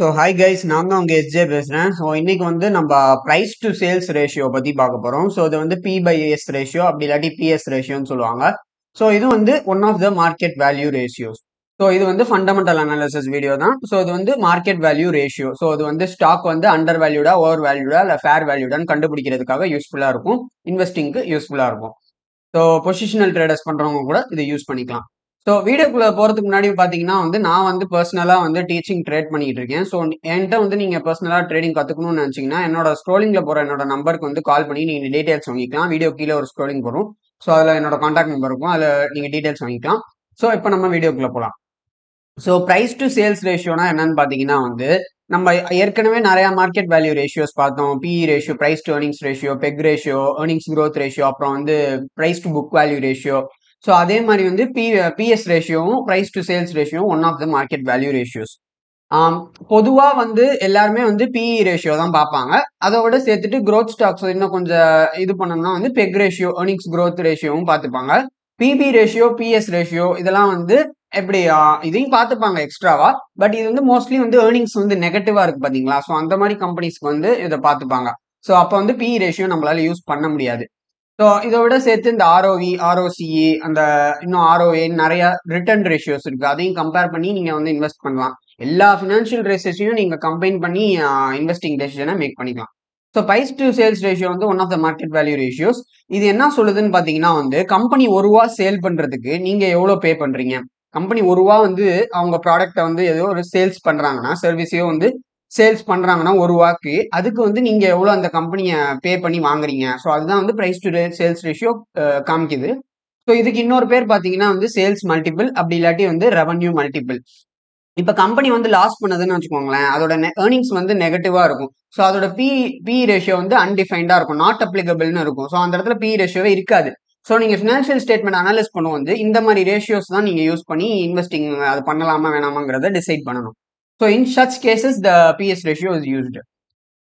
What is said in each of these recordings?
So hi guys நான் தான் உங்கள் எஸ்ஜே பேசுகிறேன் ஸோ இன்னைக்கு வந்து நம்ம ப்ரைஸ் டு சேல்ஸ் ரேஷியோ பற்றி பார்க்க போகிறோம் ஸோ இது வந்து பி பை எஸ் ரேஷியோ அப்படி இல்லாட்டி பிஎஸ் ரேஷியோன்னு சொல்லுவாங்க. ஸோ இது வந்து one of the market value ratios so இது வந்து ஃபண்டமெண்டல் அனாலிசிஸ் வீடியோ தான். ஸோ இது வந்து மார்க்கெட் வேல்யூ ரேஷியோ ஸோ இது வந்து ஸ்டாக் வந்து அண்டர் வேல்யூடா ஓவர் வேல்யூடா இல்லை ஃபேர் வேல்யூடான்னு கண்டுபிடிக்கிறதுக்காக யூஸ்ஃபுல்லாக இருக்கும். இன்வெஸ்டிங்க்கு யூஸ்ஃபுல்லாக இருக்கும். ஸோ பொசிஷனல் ட்ரேடர்ஸ் பண்ணுறவங்க கூட இதை யூஸ் பண்ணிக்கலாம். ஸோ வீடியோக்குள்ளே போகிறதுக்கு முன்னாடி பார்த்தீங்கன்னா வந்து நான் வந்து பர்சனலாக வந்து டீச்சிங் ட்ரேட் பண்ணிட்டு இருக்கேன் ஸோ என்கிட்ட வந்து நீங்கள் பர்சனலாக ட்ரேடிங் கற்றுக்கணும்னு நினச்சிங்கன்னா என்னோட ஸ்க்ரோலிங்கில் போகிற என்னோட நம்பருக்கு வந்து கால் பண்ணி நீங்கள் டீட்டெயில்ஸ் வாங்கிக்கலாம். வீடியோ கீழே ஒரு ஸ்க்ரோலிங் போகும் ஸோ அதில் என்னோட காண்டாக்ட் நம்பர் இருக்கும். அதில் நீங்கள் டீட்டெயில்ஸ் வாங்கிக்கலாம். ஸோ இப்போ நம்ம வீடியோக்குள்ளே போகலாம் ஸோ ப்ரைஸ் டு சேல்ஸ் ரேஷியோனா என்னன்னு பார்த்தீங்கன்னா வந்து நம்ம ஏற்கனவே நிறைய மார்க்கெட் வேல்யூ ரேஷியோஸ் பார்த்தோம். PE ratio price to earnings ratio PEG ratio earnings growth ratio அப்புறம் வந்து price to book value ratio so அதே மாதிரி வந்து பி பிஎஸ் ரேஷியோவும் price to sales ரேஷியோவும் one of the market value ratios பொதுவாக வந்து எல்லாருமே வந்து பிஇ ரேஷியோ தான் பார்ப்பாங்க. அதை விட சேர்த்துட்டு க்ரோத் ஸ்டாக்ஸ் இன்னும் கொஞ்சம் இது பண்ணோம்னா வந்து பெக் ரேஷியோ ஏர்னிங்ஸ் க்ரோத் ரேஷியோவும் பார்த்துப்பாங்க. பிபி ரேஷியோ பிஎஸ் ரேஷியோ இதெல்லாம் வந்து எப்படி இதையும் பார்த்துப்பாங்க எக்ஸ்ட்ராவா பட் இது வந்து மோஸ்ட்லி வந்து ஏர்னிங்ஸ் வந்து நெகட்டிவா இருக்கு பாத்தீங்களா ஸோ அந்த மாதிரி கம்பெனிஸ்க்கு வந்து இதை பார்த்துப்பாங்க. ஸோ அப்போ வந்து பிஇ ரேஷியோ நம்மளால யூஸ் பண்ண முடியாது. ஸோ இதை விட சேர்த்து இந்த ஆர்ஓவி ஆர்ஓசிஇ அந்த இன்னும் ஆர்ஓஏ நிறைய ரிட்டர்ன் ரேஷியோஸ் இருக்கு. அதையும் கம்பேர் பண்ணி நீங்க வந்து இன்வெஸ்ட் பண்ணலாம். எல்லா ஃபினான்ஷியல் ரேஷியஸையும் நீங்க கம்பைன் பண்ணி இன்வெஸ்டிங் டெசிஷனை மேக் பண்ணிக்கலாம். So price to sales ratio வந்து one of the market value ratios இது என்ன சொல்லுதுன்னு பார்த்தீங்கன்னா வந்து கம்பெனி ஒரு ரூபா சேல் பண்றதுக்கு நீங்க எவ்வளோ பே பண்றீங்க? கம்பெனி ஒரு ரூபா வந்து அவங்க ப்ராடக்ட்டை வந்து ஏதோ ஒரு சேல்ஸ் பண்றாங்கன்னா சர்வீஸையோ வந்து சேல்ஸ் பண்ணுறாங்கன்னா ஒரு வாக்கு. அதுக்கு வந்து நீங்கள் எவ்வளோ அந்த கம்பெனியை பே பண்ணி வாங்குறீங்க? ஸோ அதுதான் வந்து ப்ரைஸ் டு சேல்ஸ் ரேஷியோ காமிக்குது. ஸோ இதுக்கு இன்னொரு பேர் பார்த்தீங்கன்னா வந்து சேல்ஸ் மல்டிபிள் அப்படி இல்லாட்டி வந்து ரெவன்யூ மல்டிபிள் இப்போ கம்பெனி வந்து லாஸ் பண்ணதுன்னு வச்சுக்கோங்களேன் அதோட ஏர்னிங்ஸ் வந்து நெகட்டிவாக இருக்கும். ஸோ அதோட பி பி ரேஷியோ வந்து அன்டிஃபைண்டாக இருக்கும். நாட் அப்ளிகபிள்னு இருக்கும். ஸோ அந்த இடத்துல பி ரேஷியோவே இருக்காது. ஸோ நீங்கள் ஃபினான்ஷியல் ஸ்டேட்மெண்ட் அனலைஸ் பண்ணும் வந்து இந்த மாதிரி ரேஷியோஸ் தான் நீங்கள் யூஸ் பண்ணி இன்வெஸ்டிங் அது பண்ணலாமா வேணாமாங்கிறத டிசைட் பண்ணணும். So in such cases the PS ratio is used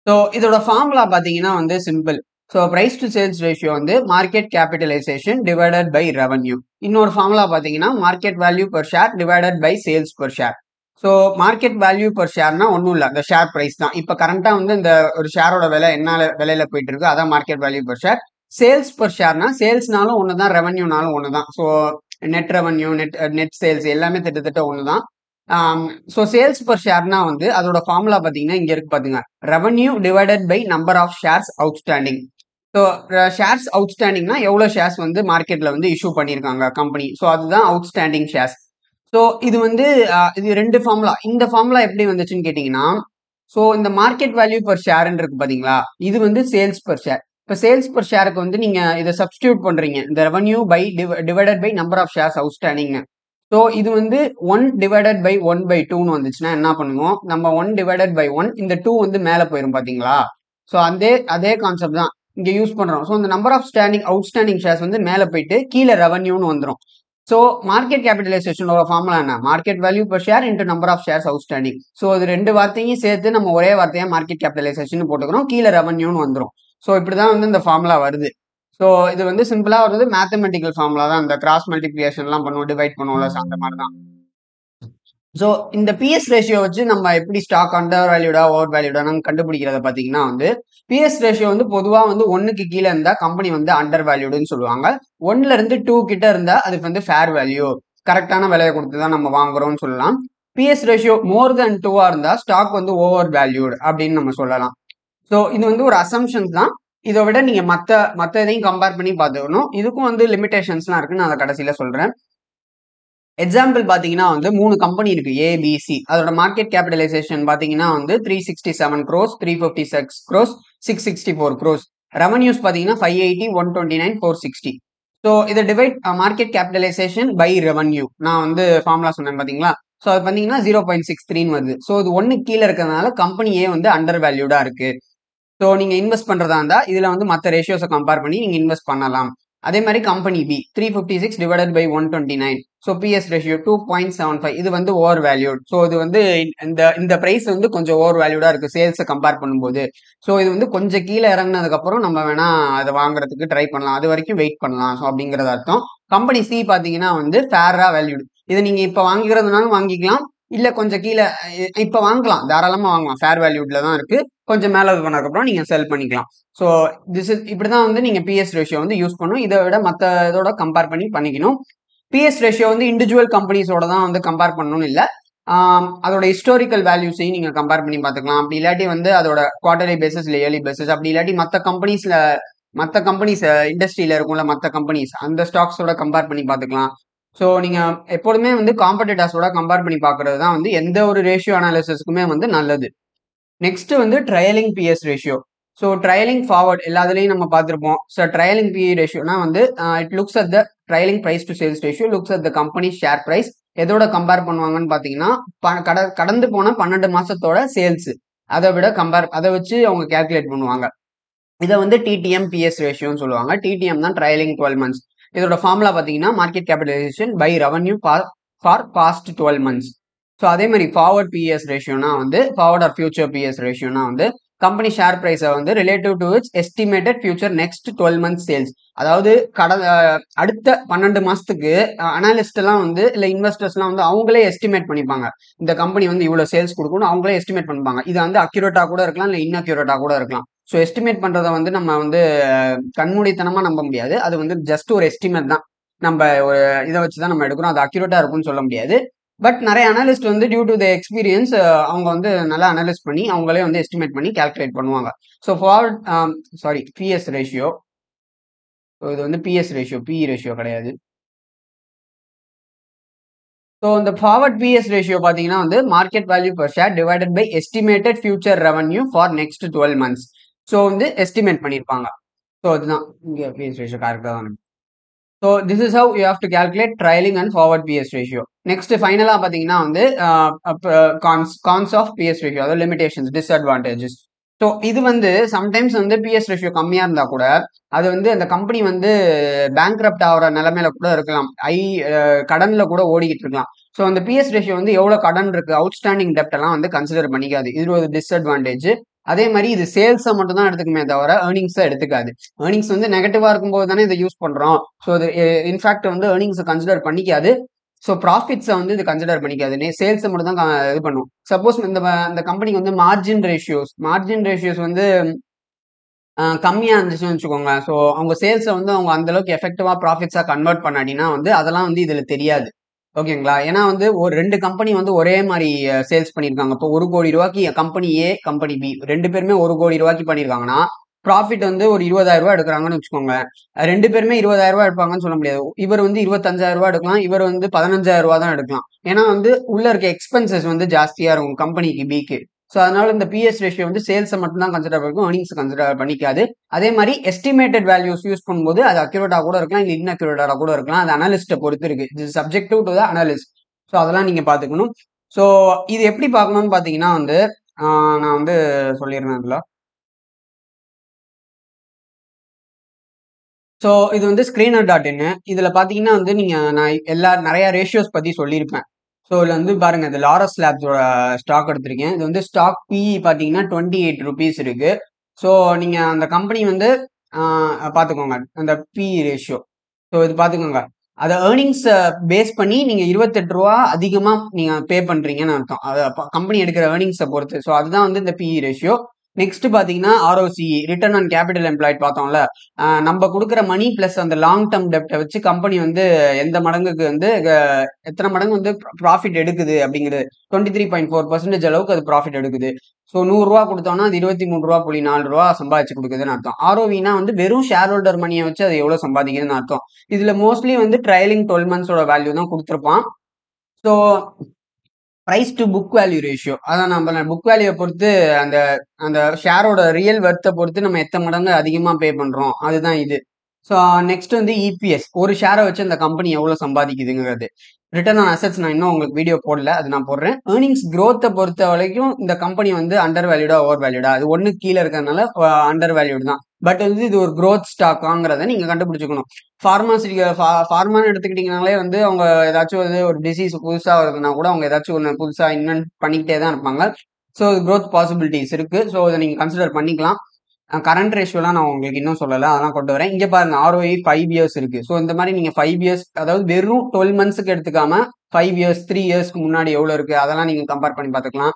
so இதோட ஃபார்முலா பார்த்தீங்கன்னா வந்து simple so price to sales ratio வந்து market capitalisation divided by revenue இன்னொரு ஃபார்முலா பார்த்தீங்கன்னா market value per share divided by sales per share so market value per ஷேர்னா ஒன்றும் இல்லை. அந்த share price தான். இப்போ கரண்ட்டாக வந்து இந்த ஒரு ஷேரோட விலை என்ன விலையில போயிட்டு இருக்கு. அதான் market value per share sales per ஷேர்னா சேல்ஸ்னாலும் ஒன்று தான் ரெவன்யூனாலும் ஒன்று தான் so net revenue net net sales எல்லாமே திட்டத்தட்ட ஒன்று தான் ஸோ சேல்ஸ் பர் ஷேர்னா வந்து அதோட ஃபார்முலா பார்த்தீங்கன்னா இங்கே இருக்கு பாத்துங்க. Revenue divided by number of shares outstanding so shares அவுட்ஸ்டாண்டிங்னா எவ்வளோ ஷேர்ஸ் வந்து மார்க்கெட்டில் வந்து இஷ்யூ பண்ணியிருக்காங்க கம்பெனி ஸோ அதுதான் அவுட்ஸ்டாண்டிங் ஷேர்ஸ் ஸோ இது வந்து இது ரெண்டு ஃபார்முலா இந்த ஃபார்முலா எப்படி வந்துச்சுன்னு கேட்டிங்கன்னா ஸோ இந்த மார்க்கெட் வேல்யூ பர் ஷேர்ன்னு இருக்கு பார்த்தீங்களா இது வந்து சேல்ஸ் பர் ஷேர் இப்போ சேல்ஸ் பர் ஷேருக்கு வந்து நீங்கள் இதை சப்ஸ்டியூட் பண்ணுறீங்க இந்த revenue by divided by number of shares அவுட்ஸ்டாண்டிங்னு so இது வந்து one divided by one by டூன்னு வந்துச்சுன்னா என்ன பண்ணுவோம்? நம்ம ஒன் டிவைடட் பை ஒன் இந்த டூ வந்து மேலே போயிடும் பார்த்தீங்களா ஸோ அதே அதே கான்செப்ட் தான் இங்கே யூஸ் பண்ணுறோம் ஸோ இந்த number of standing outstanding shares வந்து மேலே போயிட்டு கீழே ரெவன்யூன்னு வந்துடும் ஸோ மார்க்கெட் கேபிட்டலைசேஷனோட ஃபார்முலா என்ன? Market value per share into number of shares outstanding so இது ரெண்டு வார்த்தையும் சேர்த்து நம்ம ஒரே வார்த்தையாக மார்க்கெட் கேபிட்டலைசேஷன் போட்டுக்கிறோம். கீழே ரெவன்யூன்னு வந்துடும் ஸோ இப்படி தான் வந்து இந்த ஃபார்முலா வருது. ஸோ இது வந்து சிம்பிளாக வருது மேத்தமெட்டிக்கல் ஃபார்முலா தான். இந்த கிராஸ் மல்டிபிகேஷன்லாம் பண்ணுவோம் டிவைட் பண்ணுவோம்ல அந்த மாதிரி தான் ஸோ இந்த பிஎஸ் ரேஷியோ வச்சு நம்ம எப்படி ஸ்டாக் அண்டர் வேல்யூடா ஓவர் வேல்யூடானு கண்டுபிடிக்கிறத பார்த்தீங்கன்னா வந்து பிஎஸ் ரேஷியோ வந்து பொதுவாக வந்து ஒன்றுக்கு கீழே இருந்தால் கம்பெனி வந்து அண்டர் வேல்யூடுன்னு சொல்லுவாங்க. ஒன்ல இருந்து டூ கிட்ட இருந்தால் அதுக்கு வந்து ஃபேர் வேல்யூ கரெக்டான விலையை கொடுத்து தான் நம்ம வாங்குறோம்னு சொல்லலாம். பிஎஸ் ரேஷியோ மோர் தென் டூவாக இருந்தால் ஸ்டாக் வந்து ஓவர் வேல்யூடு அப்படின்னு நம்ம சொல்லலாம். ஸோ இது வந்து ஒரு அசம்ஷன்ஸ் தான். இதை விட நீங்க மத்த மத்த இதையும் கம்பேர் பண்ணி பார்த்துக்கணும். இதுக்கும் வந்து லிமிடேஷன்ஸ்லாம் இருக்கு நான் அதை கடைசியில சொல்றேன். எக்ஸாம்பிள் பாத்தீங்கன்னா வந்து மூணு கம்பெனி இருக்கு ஏபிசி அதோட மார்க்கெட் கேபிடலைசேஷன் பாத்தீங்கன்னா வந்து three sixty seven crores three fifty six crores six sixty four crores revenues பாத்தீங்கன்னா five eighty one twenty nine four sixty so இதை divide market capitalisation by revenue நான் வந்து ஃபார்முலா சொன்னேன் பாத்தீங்களா ஸோ அது பார்த்தீங்கன்னா ஜீரோ பாயிண்ட் சிக்ஸ் த்ரீன்னு வருது. ஸோ இது ஒன்று கீழே இருக்கிறதுனால கம்பெனியே வந்து அண்டர் வேல்யூடா இருக்கு. ஸோ நீங்கள் இன்வெஸ்ட் பண்ணுறதா இருந்தால் இதில் வந்து மற்ற ரேஷியோஸை கம்பேர் பண்ணி நீங்கள் இன்வெஸ்ட் பண்ணலாம். அதே மாதிரி company P three fifty six divided by one twenty nine so PS ratio two point seven five இது வந்து ஓவர் வேல்யூட் ஸோ இது வந்து இந்த இந்த ப்ரைஸ் வந்து கொஞ்சம் ஓவர் வேல்யூடா இருக்கு. சேல்ஸை கம்பேர் பண்ணும்போது. ஸோ இது வந்து கொஞ்சம் கீழே இறங்கினதுக்கப்புறம் நம்ம வேணா அதை வாங்குறதுக்கு ட்ரை பண்ணலாம். அது வரைக்கும் வெயிட் பண்ணலாம். ஸோ அப்படிங்கிறது அர்த்தம். கம்பெனி சி பார்த்தீங்கன்னா வந்து ஃபேராக வேல்யூடு இதை நீங்க இப்போ வாங்கிக்கிறதுனாலும் வாங்கிக்கலாம். இல்ல கொஞ்சம் கீழே இப்போ வாங்கலாம். தாராளமா வாங்கலாம். ஃபேர் வேல்யூட்டில் தான் இருக்கு. கொஞ்சம் மேல இது பண்ணதுக்கப்புறம் நீங்க செல் பண்ணிக்கலாம். ஸோ திஸ் இஸ் இப்படிதான் வந்து நீங்க பிஎஸ் ரேஷியோ வந்து யூஸ் பண்ணணும். இதை விட மற்ற இதோட கம்பேர் பண்ணி பண்ணிக்கணும். பிஎஸ் ரேஷியோ வந்து இண்டிவிஜுவல் கம்பெனிஸோட தான் வந்து கம்பேர் பண்ணணும்னு இல்லை. அதோட ஹிஸ்டாரிக்கல் வேல்யூஸையும் நீங்க கம்பேர் பண்ணி பார்த்துக்கலாம். அப்படி இல்லாட்டி வந்து அதோட குவார்டர்லி பேசிஸ் இல்லை இயர்லி பேசிஸ் அப்படி இல்லாட்டி மற்ற கம்பெனிஸ்ல மற்ற கம்பெனிஸ் இண்டஸ்ட்ரியில இருக்கும்ல மற்ற கம்பெனிஸ் அந்த ஸ்டாக்ஸோட கம்பேர் பண்ணி பார்த்துக்கலாம். ஸோ நீங்கள் எப்பொழுதுமே வந்து காம்படிட்டர்ஸோட கம்பேர் பண்ணி பார்க்கறது தான் வந்து எந்த ஒரு ரேஷியோ அனாலிசிஸ்க்குமே வந்து நல்லது. நெக்ஸ்ட் வந்து trailing PS ratio so trailing forward எல்லாத்துலேயும் நம்ம பார்த்துருப்போம். ஸோ ட்ரையலிங் பி ரேஷியோனா வந்து it looks at the trailing price to sales ratio looks at the company share price எதோட கம்பேர் பண்ணுவாங்கன்னு பார்த்தீங்கன்னா கட கடந்து போன பன்னெண்டு மாசத்தோட சேல்ஸ் அதை விட கம்பேர் அதை வச்சு அவங்க கேல்குலேட் பண்ணுவாங்க. இதை வந்து டிடிஎம் பிஎஸ் ரேஷியோன்னு சொல்லுவாங்க. டிடிஎம் தான் ட்ரையலிங் டுவெல் மந்த்ஸ் இதோட ஃபார்முலா பார்த்தீங்கன்னா market capitalisation by revenue for past twelve months so அதே மாதிரி ஃபார்வர்ட் பிஎஸ் ரேஷியோனா வந்து ஃபார்வர்ட் ஆர் ஃபியூச்சர் பிஎஸ் ரேஷியோனா வந்து கம்பெனி ஷேர் ப்ரைஸை வந்து relative to its estimated future next twelve months sales அதாவது கட அடுத்த பன்னெண்டு மாசத்துக்கு அனாலிஸ்ட் எல்லாம் வந்து இல்லை இன்வெஸ்டர்ஸ்லாம் வந்து அவங்களே எஸ்டிமேட் பண்ணிப்பாங்க. இந்த கம்பெனி வந்து இவ்வளோ சேல்ஸ் கொடுக்கணும் அவங்களே எஸ்டிமேட் பண்ணிப்பாங்க. இது வந்து அக்யூரேட்டாக கூட இருக்கலாம் இல்ல இன்அக்யூரேட்டாக கூட இருக்கலாம். ஸோ எஸ்டிமேட் பண்ணுறதை வந்து நம்ம வந்து கண்மூடித்தனமாக நம்ப முடியாது. அது வந்து ஜஸ்ட் ஒரு எஸ்டிமேட் தான். நம்ம ஒரு இதை வச்சு தான் நம்ம எடுக்கிறோம். அது அக்யூரேட்டாக இருக்கும்னு சொல்ல முடியாது. பட் நிறைய அனலிஸ்ட் வந்து டியூ டு த எக்ஸ்பீரியன்ஸ் அவங்க வந்து நல்லா அனலிஸ்ட் பண்ணி அவங்களே வந்து எஸ்டிமேட் பண்ணி கால்குலேட் பண்ணுவாங்க. So forward sorry PS ratio இது வந்து பிஎஸ் ரேஷியோ பிஇ ரேஷியோ கிடையாது. ஸோ இந்த ஃபார்வர்ட் பிஎஸ் ரேஷியோ பார்த்தீங்கன்னா வந்து market value per share divided by estimated future revenue for next twelve months so வந்து எஸ்டிமேட் பண்ணியிருப்பாங்க ஸோ அதுதான். இங்கே பிஎஸ் ரேஷியோ கரெக்டாக தான். So this is how you how to calculate trailing and forward PS ratio next ஃபைனலாக பார்த்தீங்கன்னா வந்து cons cons of PS ratio அதாவது லிமிடேஷன்ஸ் டிஸ்அட்வான்டேஜஸ் ஸோ இது வந்து சம்டைம்ஸ் வந்து பிஎஸ் ரேஷியோ கம்மியாக இருந்தால் கூட அது வந்து அந்த கம்பெனி வந்து பேங்க்ரப்ட் ஆகிற நிலமையில கூட இருக்கலாம். ஐ கடன்ல கூட ஓடிக்கிட்டு இருக்கலாம். ஸோ அந்த பிஎஸ் ரேஷியோ வந்து எவ்வளோ கடன் இருக்கு அவுட்ஸ்டாண்டிங் டெப்ட் எல்லாம் வந்து கன்சிடர் பண்ணிக்காது. இது ஒரு டிஸ்அட்வான்டேஜ் அதே மாதிரி இது சேல்ஸை மட்டும் தான் எடுத்துக்குமே தவிர ஏர்னிங்ஸை எடுத்துக்காது. ஏர்னிங்ஸ் வந்து நெகட்டிவாக இருக்கும்போது தானே இதை யூஸ் பண்ணுறோம் ஸோ இது இன்ஃபேக்ட் வந்து ஏர்னிங்ஸை கன்சிடர் பண்ணிக்காது. ஸோ ப்ராஃபிட்ஸை வந்து இது கன்சிடர் பண்ணிக்காது. சேல்ஸை மட்டும் தான் இது பண்ணும். சப்போஸ் இந்த இந்த கம்பெனிக்கு வந்து மார்ஜின் ரேஷியோஸ் மார்ஜின் ரேஷியோஸ் வந்து கம்மியாக இருந்துச்சுன்னு வச்சுக்கோங்க. ஸோ அவங்க சேல்ஸை வந்து அவங்க அந்த அளவுக்கு ப்ராஃபிட்ஸாக கன்வெர்ட் பண்ணாட்டினா வந்து அதெல்லாம் வந்து இதில் தெரியாது. ஓகேங்களா? ஏன்னா வந்து ஒரு ரெண்டு கம்பெனி வந்து ஒரே மாதிரி சேல்ஸ் பண்ணியிருக்காங்க இப்போ ஒரு கோடி ரூபாய்க்கு கம்பெனி ஏ கம்பெனி பி ரெண்டு பேருமே ஒரு கோடி ரூபாய்க்கு பண்ணியிருக்காங்கன்னா ப்ராஃபிட் வந்து ஒரு இருபதாயிரம் ரூபாய் எடுக்கிறாங்கன்னு வச்சுக்கோங்க. ரெண்டு பேருமே இருபதாயிரம் ரூபாய் எடுப்பாங்கன்னு சொல்ல முடியாது. இவர் வந்து இருபத்தஞ்சாயிரம் ரூபாய் எடுக்கலாம் இவர் வந்து பதினஞ்சாயிரம் ரூபாய் தான் எடுக்கலாம். ஏன்னா வந்து உள்ள இருக்க எக்ஸ்பென்சஸ் வந்து ஜாஸ்தியா இருக்கும் கம்பெனிக்கு பிக்கு ஸோ அதனால இந்த பிஎஸ் ரேஷியோ வந்து சேல்ஸை மட்டும் தான் கன்சிடர் பண்ணிக்கும் ஏர்னிங்ஸ் கன்சிடர் பண்ணிக்காது. அதே மாதிரி எஸ்டிமேட்டட் வேல்யூஸ் யூஸ் பண்ணும்போது அது அக்யூரேட்டாக கூட இருக்கலாம் இல்லை இன்அக்யூரேட்டாக கூட இருக்கலாம். அது அனலிஸ்ட்டை பொறுத்து இருக்கு. இது subjective to the analyst so அதெல்லாம் நீங்கள் பார்த்துக்கணும் ஸோ இது எப்படி பார்க்கணும்னு பார்த்தீங்கன்னா வந்து நான் வந்து சொல்லியிருந்தேன் இதுல ஸோ இது வந்து ஸ்க்ரீனர் டாட் இன்னு இதில் பார்த்தீங்கன்னா வந்து நீங்கள் நான் எல்லா நிறைய ரேஷியோஸ் பற்றி சொல்லியிருப்பேன். ஸோ இதில் வந்து பாருங்க இந்த லாரஸ் லேப்ஸோட ஸ்டாக் எடுத்திருக்கேன். இது வந்து ஸ்டாக் பிஇ பார்த்தீங்கன்னா டுவெண்ட்டி எயிட் ருபீஸ் இருக்கு. ஸோ நீங்கள் அந்த கம்பெனி வந்து பார்த்துக்கோங்க. அந்த பி ரேஷியோ ஸோ இது பார்த்துக்கோங்க. அதை ஏர்னிங்ஸை பேஸ் பண்ணி நீங்கள் இருபத்தெட்டு ரூபா அதிகமாக நீங்கள் பே பண்ணுறீங்கன்னு அர்த்தம். அதை கம்பெனி எடுக்கிற ஏர்னிங்ஸை பொறுத்து. ஸோ அதுதான் வந்து இந்த பிஇ ரேஷியோ நெக்ஸ்ட் பார்த்தீங்கன்னா ROC return on capital employed பார்த்தோம்ல. நம்ம கொடுக்குற மணி ப்ளஸ் அந்த லாங் டேர்ம் டெப்டை வச்சு கம்பெனி வந்து எந்த மடங்குக்கு வந்து எத்தனை மடங்கு வந்து ப்ராஃபிட் எடுக்குது அப்படிங்கிறது. Twenty three point four percentage அளவுக்கு அது ப்ராஃபிட் எடுக்குது. ஸோ நூறுரூவா கொடுத்தோம்னா அது இருபத்தி மூணு ரூபா புள்ளி நாலு ரூபா சம்பாதிச்சு கொடுக்குதுன்னு அர்த்தம். ஆரோவினா வந்து வெறும் ஷேர் ஹோல்டர் மணியை வச்சு அது எவ்வளோ சம்பாதிக்குதுன்னு அர்த்தம். இதில் மோஸ்ட்லி வந்து ட்ரையலிங் டுவெல் மந்த்ஸோட வேல்யூ தான் கொடுத்துருப்பான். So price to book value ratio அதான் நம்ம புக் வேல்யூவை பொறுத்து அந்த அந்த ஷேரோட ரியல் வர்த்தை பொறுத்து நம்ம எத்தனை மடங்கு அதிகமாக பே பண்ணுறோம் அதுதான் இது. ஸோ நெக்ஸ்ட் வந்து இபிஎஸ் ஒரு ஷேரை வச்சு அந்த கம்பெனி எவ்வளோ சம்பாதிக்குதுங்கிறது. ரிட்டர்ன் ஆன் அசட்ஸ் நான் இன்னும் உங்களுக்கு வீடியோ போடல. அது நான் போடுறேன். ஏர்னிங்ஸ் க்ரோத்தை பொறுத்த வரைக்கும் இந்த கம்பெனி வந்து அண்டர் வேல்யூடா ஓவர் வேல்யூடா அது ஒன்று கீழே இருக்கிறதுனால அண்டர் வேல்யூடு தான். பட் வந்து இது ஒரு க்ரோத் ஸ்டாக்காங்கிறத நீங்க கண்டுபிடிச்சிக்கணும். ஃபார்மாசிட்டிக்கல் ஃபார்மான்னு எடுத்துக்கிட்டிங்கனாலே வந்து அவங்க ஏதாச்சும் வந்து ஒரு டிசீஸ் புதுசாக வருதுன்னா கூட அவங்க ஏதாச்சும் ஒன்று புதுசாக இன்வென்ட் பண்ணிக்கிட்டே தான் இருப்பாங்க. ஸோ க்ரோத் பாசிபிலிட்டிஸ் இருக்கு. ஸோ அதை நீங்கள் கன்சிடர் பண்ணிக்கலாம். கரண்ட் ரேஷியோலாம் நான் உங்களுக்கு இன்னும் சொல்லலை அதெல்லாம் கொண்டு வரேன். இங்கே பாருங்க ஆர்ஓஇ ஃபைவ் இயர்ஸ் இருக்குது ஸோ இந்த மாதிரி நீங்கள் ஃபைவ் இயர்ஸ் அதாவது வெறும் டுவெல் மந்த்ஸுக்கு எடுத்துக்காம ஃபைவ் இயர்ஸ் த்ரீ இயர்ஸ்க்கு முன்னாடி எவ்வளோ இருக்குது அதெல்லாம் நீங்கள் கம்பேர் பண்ணி பார்த்துக்கலாம்.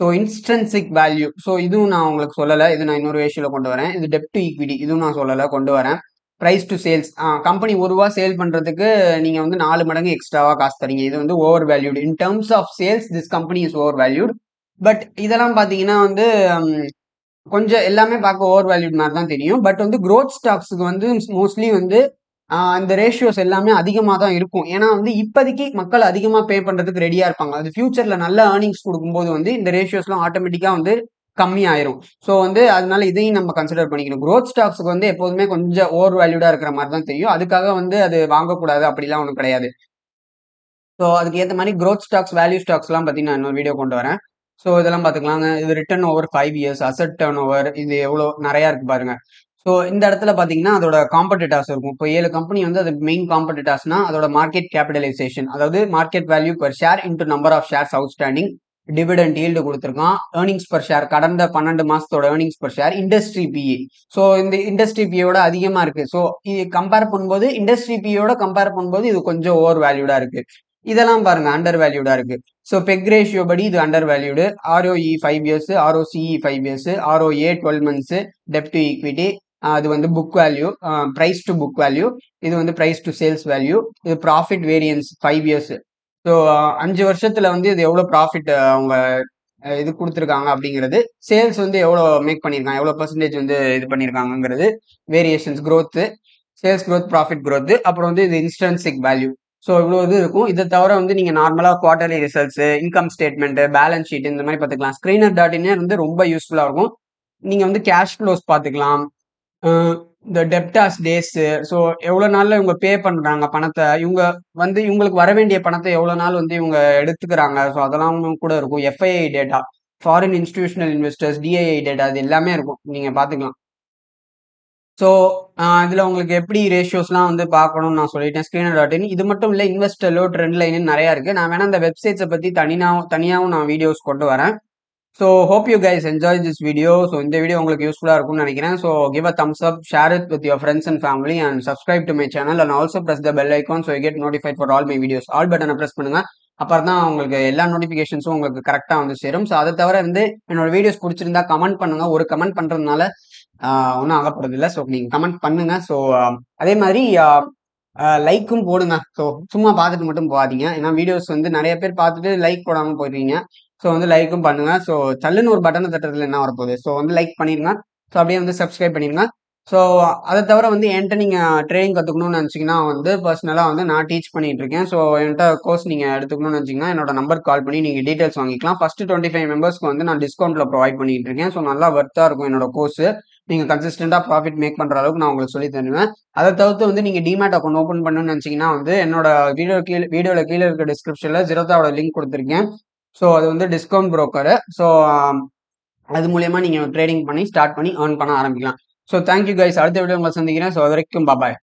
ஸோ இன்ஸ்டன்சிக் வேல்யூ ஸோ இதுவும் நான் உங்களுக்கு சொல்லலை இது நான் இன்னொரு ரேஷியோவில் கொண்டு வரேன். இது டெப்ட் டு ஈக்விட்டி இதுவும் நான் சொல்லலை கொண்டு வரேன். ப்ரைஸ் டு சேல்ஸ் கம்பெனி ஒரு ரூபா சேல் பண்ணுறதுக்கு நீங்கள் வந்து நாலு மடங்கு எக்ஸ்ட்ராவாக காசு தரீங்க. இது வந்து overvalued in terms of sales this company is overvalued but இதெல்லாம் பார்த்தீங்கன்னா வந்து கொஞ்சம் எல்லாமே பார்க்க ஓவர் வேல்யூட் மாதிரி தான் தெரியும். பட் வந்து க்ரோத் ஸ்டாக்ஸுக்கு வந்து மோஸ்ட்லி வந்து அந்த ரேஷியோஸ் எல்லாமே அதிகமாக தான் இருக்கும். ஏன்னா வந்து இப்போதைக்கு மக்கள் அதிகமாக பே பண்ணுறதுக்கு ரெடியாக இருப்பாங்க. அது ஃபியூச்சரில் நல்ல ஏர்னிங்ஸ் கொடுக்கும்போது வந்து இந்த ரேஷியோஸ்லாம் ஆட்டோமேட்டிக்காக வந்து கம்மி ஆயிரும் ஸோ வந்து அதனால இதையும் நம்ம கன்சிடர் பண்ணிக்கணும். க்ரோத் ஸ்டாக்ஸுக்கு வந்து எப்போதுமே கொஞ்சம் ஓவர் வேல்யூடாக இருக்கிற மாதிரி தான் தெரியும். அதுக்காக வந்து அது வாங்கக்கூடாது. அப்படிலாம் ஒன்றும் கிடையாது. ஸோ அதுக்கு ஏற்ற மாதிரி க்ரோத் ஸ்டாக்ஸ் வேல்யூ ஸ்டாக்ஸ்லாம் பற்றி நான் இன்னொரு வீடியோ கொண்டு வரேன். ஸோ இதெல்லாம் பார்த்துக்கலாங்க இது return over five years asset turnover இது எவ்வளோ நிறையா இருக்கு பாருங்க. ஸோ இந்த இடத்துல பார்த்தீங்கன்னா அதோட காம்படிட்டாஸ் இருக்கும். இப்போ ஏழு கம்பெனி வந்து அது மெயின் காம்படிட்டாஸ்னா அதோட மார்க்கெட் கேபிட்டலைசேஷன் அதாவது market value per share into number of shares outstanding dividend yield கொடுத்துருக்கான். ஏர்னிங்ஸ் பர் ஷேர் கடந்த பன்னெண்டு மாசத்தோட earnings per share industry PE so இந்த இண்டஸ்ட்ரி பியோட அதிகமாக இருக்கு. ஸோ இது கம்பேர் பண்ணும்போது இண்டஸ்ட்ரி பியோட கம்பேர் பண்ணும்போது இது கொஞ்சம் ஓவர் வேல்யூடா இருக்கு. இதெல்லாம் பாருங்க அண்டர் வேல்யூடா இருக்கு. ஸோ பெக் ரேஷியோ படி இது undervalued ROE five years ROCE five years ROA twelve months debt to equity அது வந்து book value price to book value இது வந்து ப்ரைஸ் டு சேல்ஸ் வேல்யூ இது profit variance five years so அஞ்சு வருஷத்துல வந்து இது எவ்வளோ ப்ராஃபிட் அவங்க இது கொடுத்துருக்காங்க அப்படிங்கிறது சேல்ஸ் வந்து எவ்வளோ மேக் பண்ணியிருக்காங்க எவ்வளோ பர்சன்டேஜ் வந்து இது பண்ணியிருக்காங்கங்கிறது variations growth sales growth profit growth அப்புறம் வந்து இது இன்ஸ்டன்சிக் வேல்யூ ஸோ இவ்வளோ இது இருக்கும். இதை தவிர வந்து நீங்கள் நார்மலாக quarterly results income statement balance sheet இந்த மாதிரி பார்த்துக்கலாம். ஸ்க்ரீனர் டாட் இன் வந்து ரொம்ப யூஸ்ஃபுல்லாக இருக்கும். நீங்கள் வந்து கேஷ் ஃப்ளோஸ் பார்த்துக்கலாம். இந்த டெப்டாஸ் டேஸு ஸோ எவ்வளோ நாளில் இவங்க பே பண்ணுறாங்க பணத்தை? இவங்க வந்து இவங்களுக்கு வர வேண்டிய பணத்தை எவ்வளோ நாள் வந்து இவங்க எடுத்துக்கிறாங்க? ஸோ அதெல்லாம் கூட இருக்கும். FII data foreign institutional investors DII data அது எல்லாமே இருக்கும். நீங்கள் பார்த்துக்கலாம். ஸோ இதில் உங்களுக்கு எப்படி ரேஷியோஸ்லாம் வந்து பார்க்கணும்னு நான் சொல்லிட்டேன். ஸ்க்ரீனர் டாட் இன் இது மட்டும் இல்லை இன்வெஸ்டர்லோ ட்ரெண்ட் லைனு நிறையா இருக்குது நான் வேணால் அந்த வெப்சைட்ஸை பற்றி தனியாக தனியாகவும் நான் வீடியோஸ் கொண்டு வரேன். So hope you guys enjoy this video so இந்த வீடியோ உங்களுக்கு யூஸ்ஃபுல்லாக இருக்கும்னு நினைக்கிறேன். So give a thumbs up share it with your friends and family and subscribe to my channel and also press the bell icon so get notified for all my videos all பட்டனை press பண்ணுங்கள் அப்புறம் தான் உங்களுக்கு எல்லா நோட்டிஃபிகேஷன்ஸும் உங்களுக்கு கரெக்டாக வந்து சேரும். ஸோ அதை தவிர வந்து என்னோட வீடியோஸ் பிடிச்சிருந்தா கமெண்ட் பண்ணுங்க. ஒரு கமெண்ட் பண்ணுறதுனால ஒன்றும் ஆகப்படுறது இல்லை ஸோ நீங்கள் கமெண்ட் பண்ணுங்க. ஸோ அதே மாதிரி லைக்கும் போடுங்க. ஸோ சும்மா பார்த்துட்டு மட்டும் போகாதீங்க. ஏன்னா வீடியோஸ் வந்து நிறைய பேர் பார்த்துட்டு லைக் போடாமல் போயிடுவீங்க. ஸோ வந்து லைக்கும் பண்ணுங்க. ஸோ சல்லுன்னு ஒரு பட்டனை தட்டுறதுல என்ன வரப்போகுது? ஸோ வந்து லைக் பண்ணிடுங்க ஸோ அப்படியே வந்து சப்ஸ்கிரைப் பண்ணிடுங்க ஸோ அதை தவிர வந்து என்கிட்ட நீங்கள் ட்ரைனிங் கற்றுக்கணும்னு நினச்சிங்கன்னா வந்து பர்சனலாக வந்து நான் டீச் பண்ணிகிட்டு இருக்கேன். ஸோ என்கிட்ட கோர்ஸ் நீங்கள் எடுத்துக்கணும்னு நினச்சிங்கன்னா என்னோட நம்பர் கால் பண்ணி நீங்கள் டீட்டெயில்ஸ் வாங்கிக்கலாம். ஃபஸ்ட்டு டுவெண்ட்டி ஃபைவ் மெம்பர்ஸ்க்கு வந்து நான் டிஸ்கவுண்ட்டில் ப்ரொவைட் பண்ணிகிட்டு இருக்கேன். ஸோ நல்லா ஒர்த்தாக இருக்கும் என்னோட கோர்ஸ் நீங்கள் கன்சிஸ்டண்ட்டாக ப்ராஃபிட் மேக் பண்ணுற அளவுக்கு நான் உங்களுக்கு சொல்லி தருவேன். அதை தவிர்த்து வந்து நீங்கள் டிமேட் அக்கௌண்ட் ஓப்பன் பண்ணணும்னு நினச்சிங்கன்னா வந்து என்னோட வீடியோ கீழே வீடியோவில் கீழே இருக்க டிஸ்கிரிப்ஷனில் ஜிரோதாவோட லிங்க் கொடுத்துருக்கேன். ஸோ அது வந்து டிஸ்கவுண்ட் ப்ரோக்கரு ஸோ அது மூலியமாக நீங்கள் ட்ரேடிங் பண்ணி ஸ்டார்ட் பண்ணி ஏர்ன் பண்ண ஆரம்பிக்கலாம். ஸோ தேங்க்யூ கைஸ் அடுத்த வீடியோ உங்களை சந்திக்கிறேன். ஸோ அது வரைக்கும் பாபாய்